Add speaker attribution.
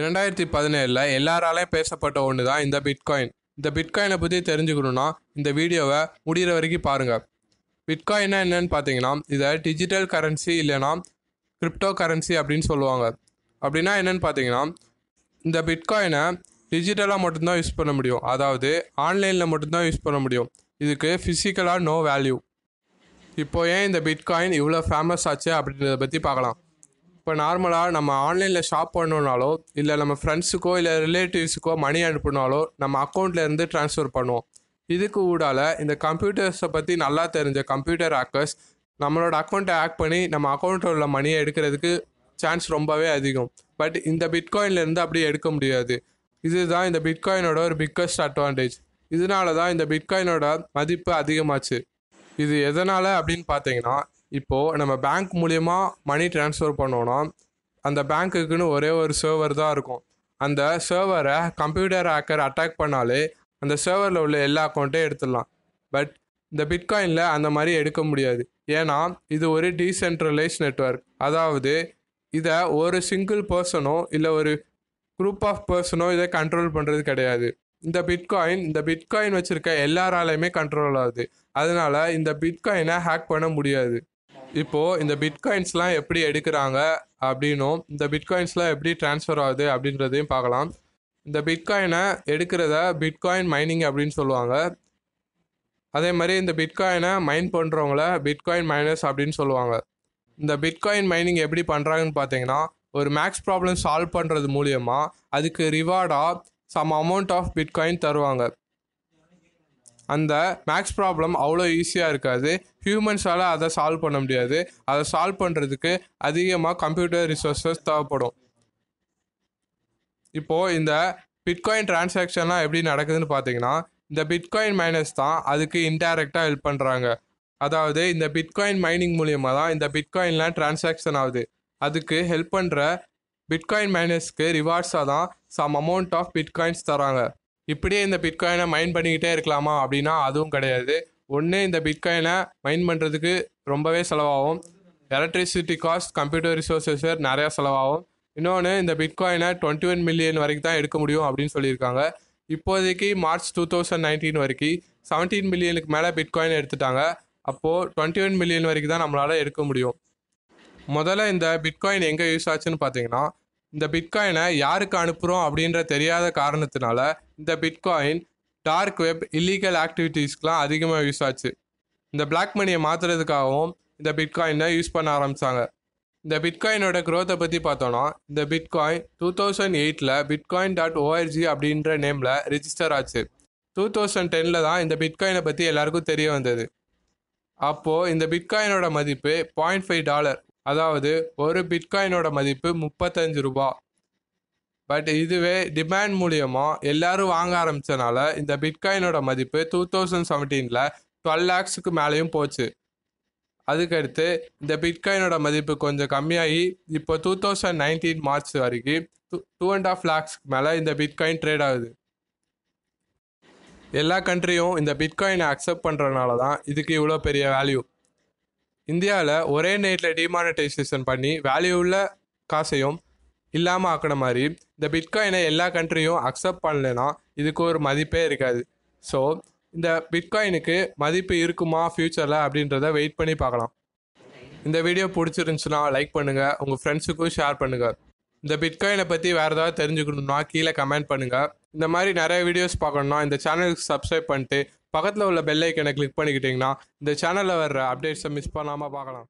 Speaker 1: இரண்டாயிரத்தி பதினேழில் எல்லாராலையும் பேசப்பட்ட ஒன்று தான் இந்த பிட்காயின் இந்த பிட்காயினை பற்றி தெரிஞ்சுக்கணுன்னா இந்த வீடியோவை முடிகிற வரைக்கும் பாருங்கள் பிட்காயின்னா என்னன்னு பார்த்தீங்கன்னா இதை டிஜிட்டல் கரன்சி இல்லைன்னா கிரிப்டோ கரன்சி அப்படின்னு சொல்லுவாங்க. அப்படின்னா என்னன்னு பார்த்தீங்கன்னா இந்த பிட்காயினை டிஜிட்டலாக மட்டும்தான் யூஸ் பண்ண முடியும். அதாவது ஆன்லைனில் மட்டும்தான் யூஸ் பண்ண முடியும். இதுக்கு ஃபிசிக்கலாக நோ வேல்யூ இப்போ ஏன் இந்த பிட்காயின் இவ்வளோ ஃபேமஸ் ஆச்சு அப்படின்றத பற்றி பார்க்கலாம். இப்போ நார்மலாக நம்ம ஆன்லைனில் ஷாப் பண்ணோனாலோ இல்லை நம்ம ஃப்ரெண்ட்ஸுக்கோ இல்லை ரிலேட்டிவ்ஸுக்கோ மணி அனுப்புனாலோ நம்ம அக்கௌண்ட்லேருந்து ட்ரான்ஸ்ஃபர் பண்ணுவோம். இதுக்கு ஊடால இந்த கம்ப்யூட்டர்ஸை பற்றி நல்லா தெரிஞ்ச கம்ப்யூட்டர் ஹேக்கர்ஸ் நம்மளோட அக்கௌண்ட்டை ஹேக் பண்ணி நம்ம அக்கௌண்ட்டில் உள்ள மணியை எடுக்கிறதுக்கு சான்ஸ் ரொம்பவே அதிகம். பட் இந்த பிட்காயின்லேருந்து அப்படியே எடுக்க முடியாது. இதுதான் இந்த பிட்காயினோட ஒரு பிக்கஸ்ட் அட்வான்டேஜ் இதனால தான் இந்த பிட்காயினோட மதிப்பு அதிகமாச்சு. இது எதனால் அப்படின்னு பார்த்தீங்கன்னா இப்போது நம்ம பேங்க் மூலயமா மணி ட்ரான்ஸ்ஃபர் பண்ணோன்னா அந்த பேங்க்குக்குன்னு ஒரே ஒரு சர்வர் தான் இருக்கும். அந்த சர்வரை கம்ப்யூட்டர் ஹேக்கர் அட்டாக் பண்ணாலே அந்த சர்வரில் உள்ள எல்லா அக்கௌண்ட்டையும் எடுத்துடலாம். பட் இந்த பிட்காயினில் அந்த மாதிரி எடுக்க முடியாது. ஏன்னா இது ஒரு டீசென்ட்ரலைஸ் நெட்வொர்க் அதாவது இதை ஒரு சிங்கிள் பர்சனோ இல்லை ஒரு குரூப் ஆஃப் பர்சனோ இதை கண்ட்ரோல் பண்ணுறது கிடையாது. இந்த பிட்காயின் இந்த பிட்காயின் வச்சுருக்க எல்லாராலையுமே கண்ட்ரோல் ஆகுது. அதனால இந்த பிட்காயினை ஹேக் பண்ண முடியாது. இப்போது இந்த பிட்காயின்ஸ்லாம் எப்படி எடுக்கிறாங்க அப்படின்னும் இந்த பிட்காயின்ஸ்லாம் எப்படி ட்ரான்ஸ்ஃபர் ஆகுது அப்படின்றதையும் பார்க்கலாம். இந்த பிட்காயினை எடுக்கிறத பிட்காயின் மைனிங் அப்படின்னு சொல்லுவாங்க. அதே மாதிரி இந்த பிட்காயினை மைன் பண்ணுறவங்கள பிட்காயின் மைனர்ஸ் அப்படின்னு சொல்லுவாங்க. இந்த பிட்காயின் மைனிங் எப்படி பண்ணுறாங்கன்னு பார்த்தீங்கன்னா ஒரு மேக்ஸ் ப்ராப்ளம் சால்வ் பண்ணுறது மூலியமாக அதுக்கு ரிவார்டாக சம் அமௌண்ட் ஆஃப் பிட்காயின் தருவாங்க. அந்த மேக்ஸ் ப்ராப்ளம் அவ்வளோ ஈஸியாக இருக்காது. ஹியூமன்ஸால் அதை சால்வ் பண்ண முடியாது. அதை சால்வ் பண்ணுறதுக்கு அதிகமாக கம்ப்யூட்டர் ரிசோர்ஸஸ் தேவைப்படும். இப்போது இந்த பிட்காயின் டிரான்சாக்ஷன்லாம் எப்படி நடக்குதுன்னு பார்த்தீங்கன்னா இந்த பிட்காயின் மைனஸ் தான் அதுக்கு இன்டைரக்டாக ஹெல்ப் பண்ணுறாங்க அதாவது இந்த பிட்காயின் மைனிங் மூலியமாக தான் இந்த பிட்காயின்லாம் டிரான்சாக்ஷன் ஆகுது. அதுக்கு ஹெல்ப் பண்ணுற பிட்காயின் மைனர்ஸ்க்கு ரிவார்ட்ஸாக தான் சம் அமௌண்ட் ஆஃப் பிட்காயின்ஸ் தராங்க. இப்படியே இந்த பிட்காயினை மைன் பண்ணிக்கிட்டே இருக்கலாமா அப்படின்னா அதுவும் கிடையாது. ஒன்று இந்த பிட்காயினை மைன் பண்ணுறதுக்கு ரொம்பவே செலவாகும். எலக்ட்ரிசிட்டி காஸ்ட் கம்ப்யூட்டர் ரிசோர்ஸஸ் நிறையா செலவாகும். இன்னொன்று இந்த பிட்காயினை டுவெண்ட்டி ஒன் மில்லியன் வரைக்கும் தான் எடுக்க முடியும் அப்படின்னு சொல்லியிருக்காங்க. இப்போதைக்கு மார்ச் டூ தௌசண்ட் நைன்டீன் வரைக்கும் செவன்டீன் மில்லியனுக்கு மேலே பிட்காயின் எடுத்துட்டாங்க. அப்போது டுவெண்ட்டி ஒன் மில்லியன் வரைக்கும் தான் நம்மளால் எடுக்க முடியும். முதல்ல இந்த பிட்காயின் எங்கே யூஸ் ஆச்சுன்னு பார்த்தீங்கன்னா இந்த பிட்காயினை யாருக்கு அனுப்புகிறோம் அப்படின்ற தெரியாத காரணத்தினால இந்த பிட்காயின் டார்க் வெப் இல்லீகல் ஆக்டிவிட்டீஸ்க்கெலாம் அதிகமாக யூஸ் ஆச்சு. இந்த பிளாக் மணியை மாற்றுறதுக்காகவும் இந்த பிட்காயினை யூஸ் பண்ண ஆரம்பித்தாங்க இந்த பிட்காயினோட க்ரோத்தை பற்றி பார்த்தோன்னா இந்த பிட்காயின் டூ தௌசண்ட் எயிட்டில் bitcoin dot O R G அப்படின்ற நேமில் ரிஜிஸ்டர் ஆச்சு. டூ தௌசண்ட் டெனில் தான் இந்த பிட்காயினை பற்றி எல்லாருக்கும் தெரிய வந்தது. அப்போது இந்த பிட்காயினோட மதிப்பு பாயிண்ட் ஃபைவ் டாலர் அதாவது ஒரு பிட்காயினோட மதிப்பு முப்பத்தஞ்சு ரூபா. பட் இதுவே டிமாண்ட் மூலியமாக எல்லாரும் வாங்க ஆரம்பித்தனால இந்த பிட்காயினோட மதிப்பு டூ தௌசண்ட் செவன்டீனில் டுவெல் லேக்ஸுக்கு மேலேயும் போச்சு. அதுக்கடுத்து இந்த பிட்காயினோட மதிப்பு கொஞ்சம் கம்மியாகி இப்போ டூ தௌசண்ட் நைன்டீன் மார்ச் வரைக்கும் டூ டூ அண்ட் ஆஃப் லேக்ஸ்க்கு மேலே இந்த பிட்காயின் ட்ரேட் ஆகுது. எல்லா கண்ட்ரியும் இந்த பிட்காயினை அக்செப்ட் பண்ணுறதுனால தான் இதுக்கு இவ்வளோ பெரிய வேல்யூ. இந்தியாவில் ஒரே நைட்டில் டிமானிட்டைசேஷன் பண்ணி வேல்யூ உள்ள காசையும் இல்லாமல் ஆக்கின மாதிரி இந்த பிட்காயினை எல்லா கண்ட்ரியும் அக்செப்ட் பண்ணலைன்னா இதுக்கு ஒரு மதிப்பே இருக்காது. ஸோ இந்த பிட்காயினுக்கு மதிப்பு இருக்குமா ஃப்யூச்சரில் அப்படின்றத வெயிட் பண்ணி பார்க்கலாம். இந்த வீடியோ பிடிச்சிருந்துச்சுன்னா லைக் பண்ணுங்கள் உங்கள் ஃப்ரெண்ட்ஸுக்கும் ஷேர் பண்ணுங்கள் இந்த பிட்காயினை பற்றி வேறு ஏதாவது தெரிஞ்சுக்கணுன்னா கீழே கமெண்ட் பண்ணுங்கள் இந்த மாதிரி நிறைய வீடியோஸ் பார்க்கணுன்னா இந்த சேனலுக்கு சப்ஸ்கிரைப் பண்ணிட்டு பக்கத்தில் உள்ள பெல் ஐக்கனை கிளிக் பண்ணிக்கிட்டிங்கன்னா இந்த சேனலில் வர்ற அப்டேட்ஸை மிஸ் பண்ணாமல் பார்க்கலாம்.